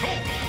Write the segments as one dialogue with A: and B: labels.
A: Cobra.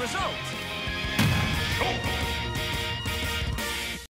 A: results.